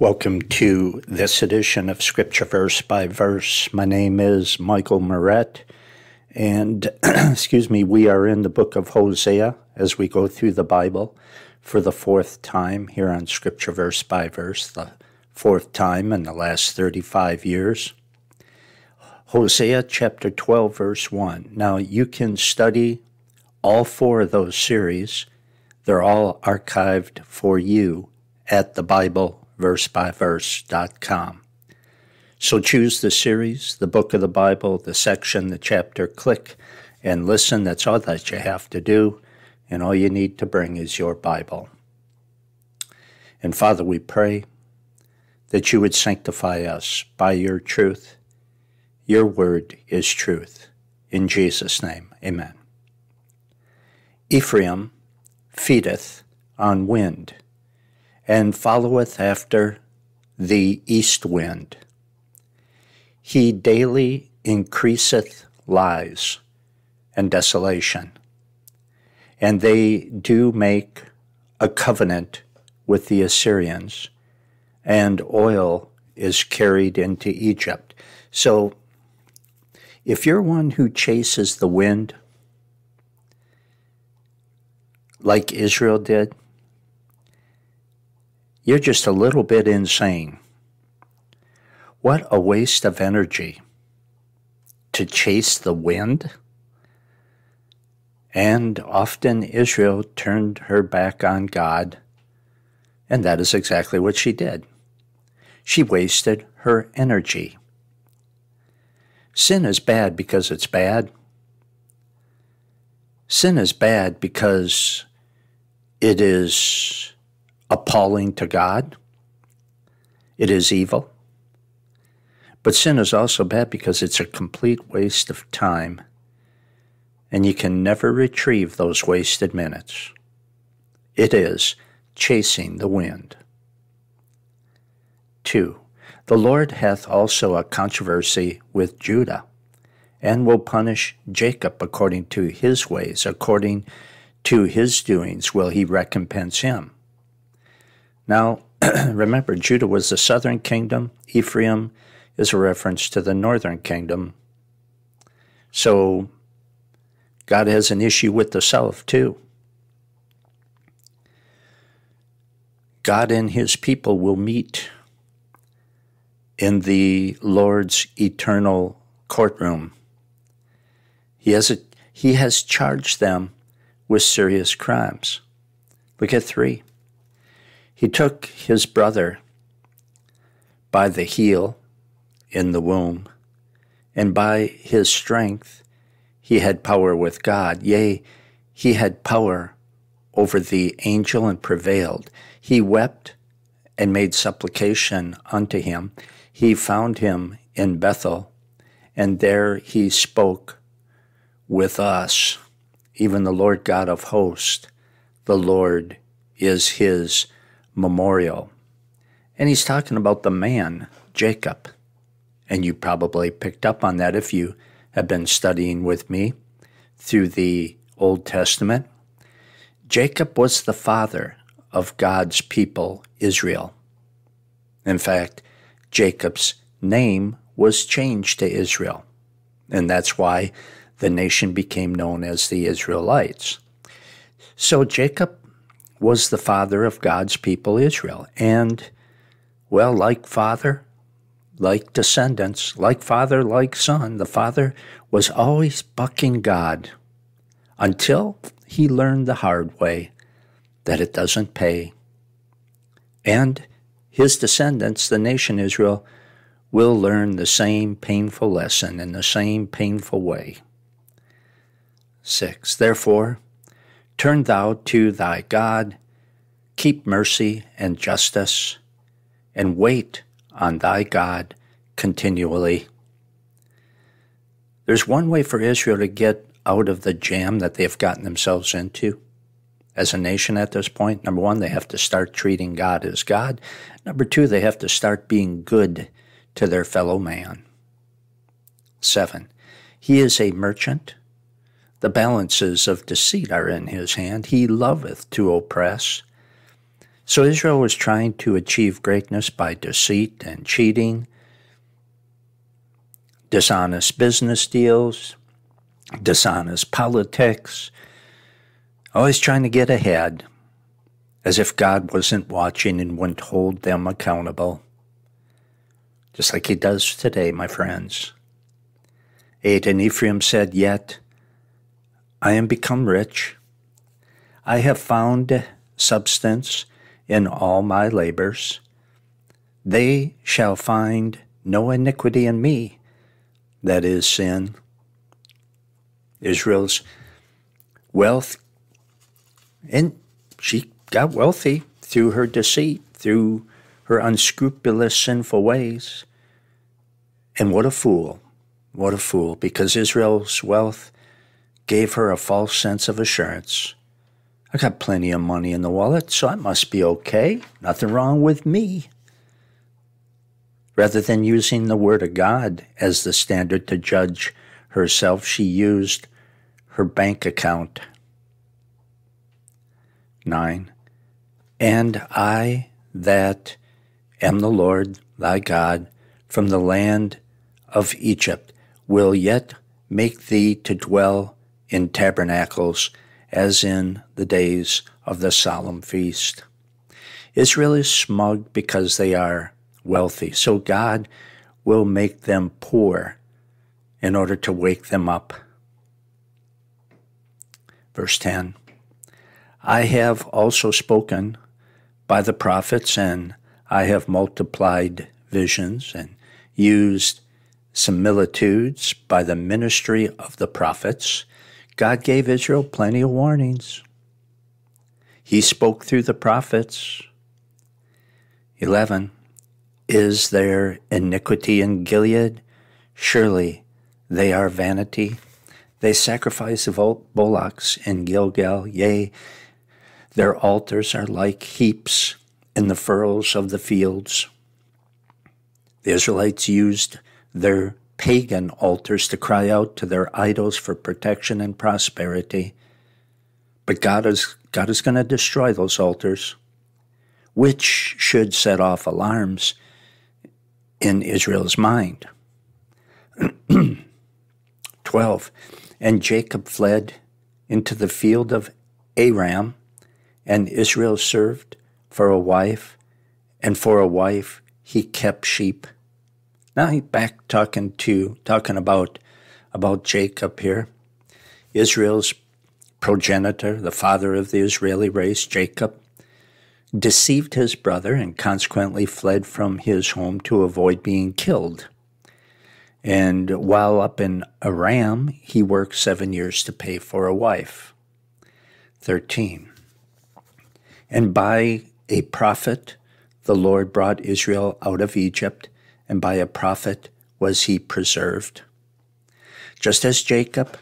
Welcome to this edition of Scripture Verse by Verse. My name is Michael Meurett, and excuse me, we are in the book of Hosea as we go through the Bible for the fourth time here on Scripture Verse by Verse, the fourth time in the last 35 years. Hosea chapter 12, verse 1. Now you can study all four of those series, they're all archived for you at the Bible versebyverse.com. So choose the series, the book of the Bible, the section, the chapter, click and listen. That's all that you have to do. And all you need to bring is your Bible. And Father, we pray that you would sanctify us by your truth. Your word is truth. In Jesus' name, amen. Ephraim feedeth on wind and followeth after the east wind. He daily increaseth lies and desolation, and they do make a covenant with the Assyrians, and oil is carried into Egypt. So, if you're one who chases the wind, like Israel did, you're just a little bit insane. What a waste of energy to chase the wind. And often Israel turned her back on God, and that is exactly what she did. She wasted her energy. Sin is bad because it's bad. Sin is bad because it is appalling to God. It is evil. But sin is also bad because it's a complete waste of time, and you can never retrieve those wasted minutes. It is chasing the wind. 2. The Lord hath also a controversy with Judah, and will punish Jacob according to his ways, according to his doings will he recompense him. Now, remember, Judah was the southern kingdom, Ephraim is a reference to the northern kingdom. So, God has an issue with the south too. God and his people will meet in the Lord's eternal courtroom. He has, a, he has charged them with serious crimes. Look at three. He took his brother by the heel in the womb, and by his strength he had power with God. Yea, he had power over the angel and prevailed. He wept and made supplication unto him. He found him in Bethel, and there he spoke with us. Even the Lord God of hosts, the Lord is his memorial. And he's talking about the man, Jacob. And you probably picked up on that if you have been studying with me through the Old Testament. Jacob was the father of God's people, Israel. In fact, Jacob's name was changed to Israel. And that's why the nation became known as the Israelites. So Jacob was the father of God's people, Israel. And, well, like father, like descendants, like father, like son, the father was always bucking God until he learned the hard way that it doesn't pay. And his descendants, the nation Israel, will learn the same painful lesson in the same painful way. 6. Therefore, Turn thou to thy God, keep mercy and justice, and wait on thy God continually. There's one way for Israel to get out of the jam that they've gotten themselves into as a nation at this point. Number one, they have to start treating God as God. Number two, they have to start being good to their fellow man. Seven, he is a merchant the balances of deceit are in his hand. He loveth to oppress. So Israel was trying to achieve greatness by deceit and cheating, dishonest business deals, dishonest politics, always trying to get ahead, as if God wasn't watching and wouldn't hold them accountable. Just like he does today, my friends. 8 And Ephraim said, Yet I am become rich. I have found substance in all my labors. They shall find no iniquity in me, that is sin. Israel's wealth, and she got wealthy through her deceit, through her unscrupulous, sinful ways. And what a fool! What a fool, because Israel's wealth gave her a false sense of assurance. I got plenty of money in the wallet, so I must be okay. Nothing wrong with me. Rather than using the Word of God as the standard to judge herself, she used her bank account. 9. And I that am the Lord thy God from the land of Egypt will yet make thee to dwell in tabernacles as in the days of the solemn feast. Israel is smug because they are wealthy, so God will make them poor in order to wake them up. Verse 10 I have also spoken by the prophets, and I have multiplied visions and used similitudes by the ministry of the prophets God gave Israel plenty of warnings. He spoke through the prophets. 11. Is there iniquity in Gilead? Surely they are vanity. They sacrifice bullocks in Gilgal, yea, their altars are like heaps in the furrows of the fields. The Israelites used their pagan altars to cry out to their idols for protection and prosperity. But God is, God is going to destroy those altars, which should set off alarms in Israel's mind. 12. And Jacob fled into the field of Aram, and Israel served for a wife, and for a wife he kept sheep. Now he back talking to talking about about Jacob here, Israel's progenitor, the father of the Israeli race, Jacob, deceived his brother and consequently fled from his home to avoid being killed. And while up in Aram, he worked seven years to pay for a wife. 13. And by a prophet, the Lord brought Israel out of Egypt and by a prophet was he preserved. Just as Jacob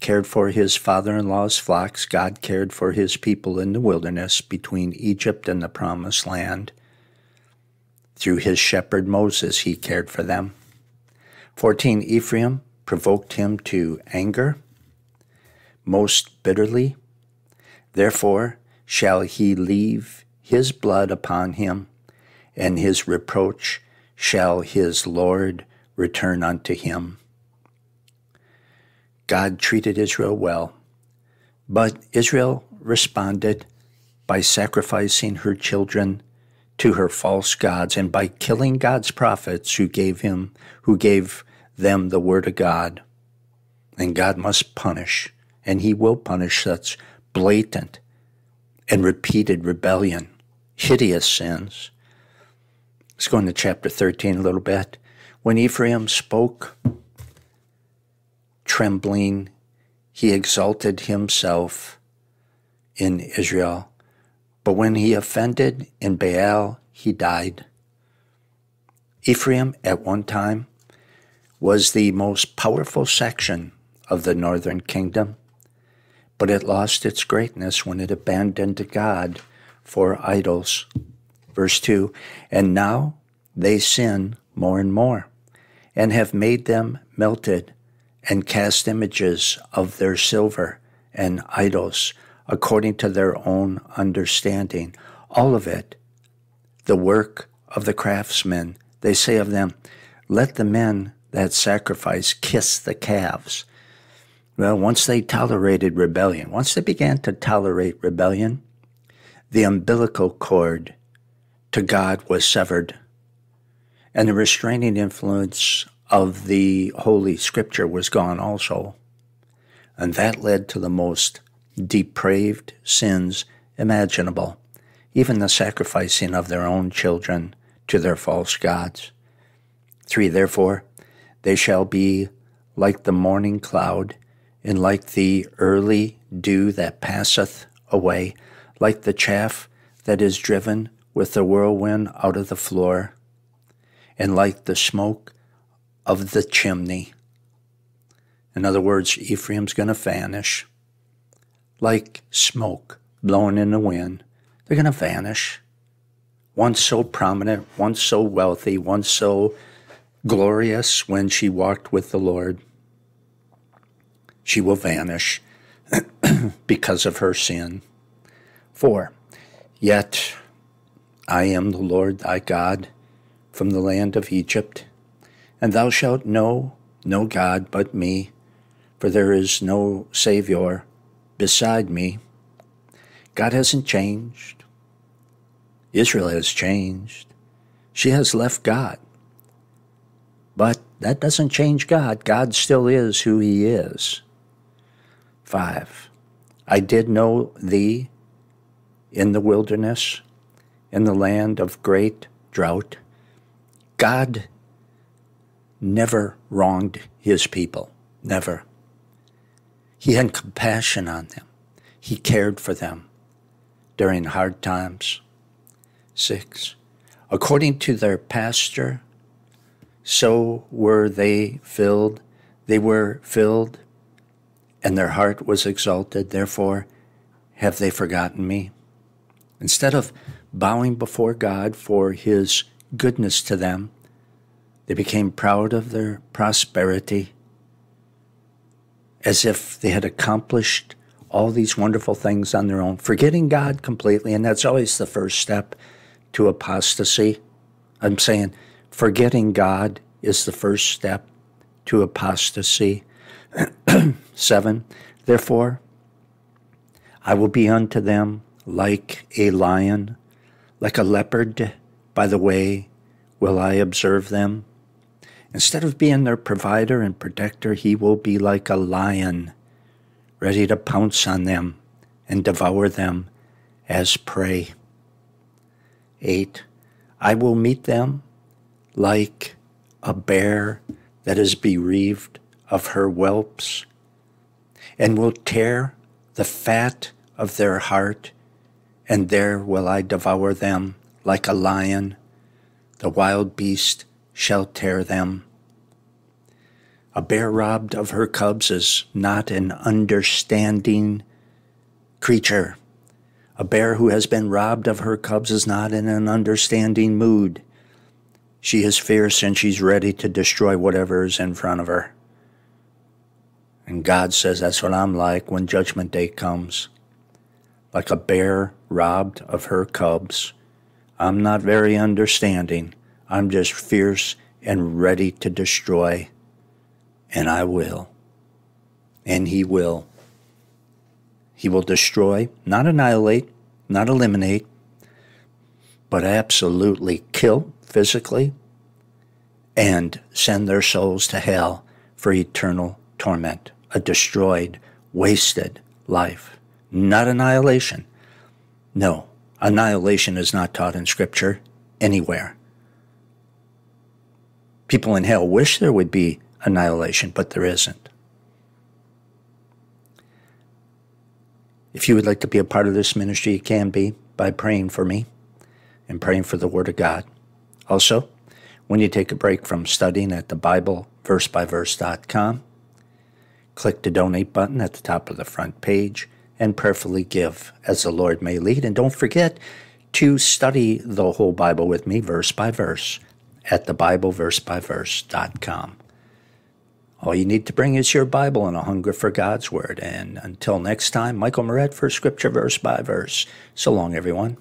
cared for his father in law's flocks, God cared for his people in the wilderness between Egypt and the promised land. Through his shepherd Moses, he cared for them. 14. Ephraim provoked him to anger most bitterly. Therefore shall he leave his blood upon him, and his reproach shall his Lord return unto him. God treated Israel well, but Israel responded by sacrificing her children to her false gods and by killing God's prophets who gave him who gave them the word of God. And God must punish, and he will punish such blatant and repeated rebellion, hideous sins. Let's go into chapter 13 a little bit. When Ephraim spoke, trembling, he exalted himself in Israel. But when he offended in Baal, he died. Ephraim, at one time, was the most powerful section of the northern kingdom, but it lost its greatness when it abandoned God for idols. Verse 2 And now they sin more and more, and have made them melted, and cast images of their silver and idols according to their own understanding. all of it, the work of the craftsmen. They say of them, let the men that sacrifice kiss the calves. Well, once they tolerated rebellion, once they began to tolerate rebellion, the umbilical cord to God was severed, and the restraining influence of the Holy Scripture was gone also. And that led to the most depraved sins imaginable, even the sacrificing of their own children to their false gods. 3. Therefore, they shall be like the morning cloud, and like the early dew that passeth away, like the chaff that is driven with the whirlwind out of the floor, and like the smoke of the chimney. In other words, Ephraim's going to vanish like smoke blowing in the wind. They're going to vanish. Once so prominent, once so wealthy, once so glorious when she walked with the Lord, she will vanish because of her sin. Four, yet I am the Lord thy God from the land of Egypt, and thou shalt know no God but me, for there is no Saviour beside me. God hasn't changed. Israel has changed. She has left God. But that doesn't change God. God still is who He is. Five, I did know thee in the wilderness, in the land of great drought. God never wronged His people. Never. He had compassion on them. He cared for them during hard times. Six, according to their pastor, so were they filled. They were filled, and their heart was exalted. Therefore, have they forgotten me? Instead of bowing before God for his goodness to them, they became proud of their prosperity as if they had accomplished all these wonderful things on their own, forgetting God completely. And that's always the first step to apostasy. I'm saying forgetting God is the first step to apostasy. Seven, therefore, I will be unto them like a lion, like a leopard, by the way will I observe them. Instead of being their provider and protector, he will be like a lion, ready to pounce on them and devour them as prey. 8. I will meet them like a bear that is bereaved of her whelps, and will tear the fat of their heart, and there will I devour them like a lion. The wild beast shall tear them. A bear robbed of her cubs is not an understanding creature. A bear who has been robbed of her cubs is not in an understanding mood. She is fierce and she's ready to destroy whatever is in front of her. And God says that's what I'm like when Judgment Day comes. Like a bear robbed of her cubs. I'm not very understanding. I'm just fierce and ready to destroy. And I will. And He will. He will destroy, not annihilate, not eliminate, but absolutely kill physically and send their souls to hell for eternal torment, a destroyed, wasted life. Not annihilation. No, annihilation is not taught in Scripture anywhere. People in hell wish there would be annihilation, but there isn't. If you would like to be a part of this ministry, you can be by praying for me and praying for the Word of God. Also, when you take a break from studying at the Bible verse by verse.com, click the donate button at the top of the front page and prayerfully give as the Lord may lead. And don't forget to study the whole Bible with me verse by verse at the Bible verse by verse.com. All you need to bring is your Bible and a hunger for God's Word. And until next time, Michael Meurett for Scripture Verse by Verse. So long, everyone.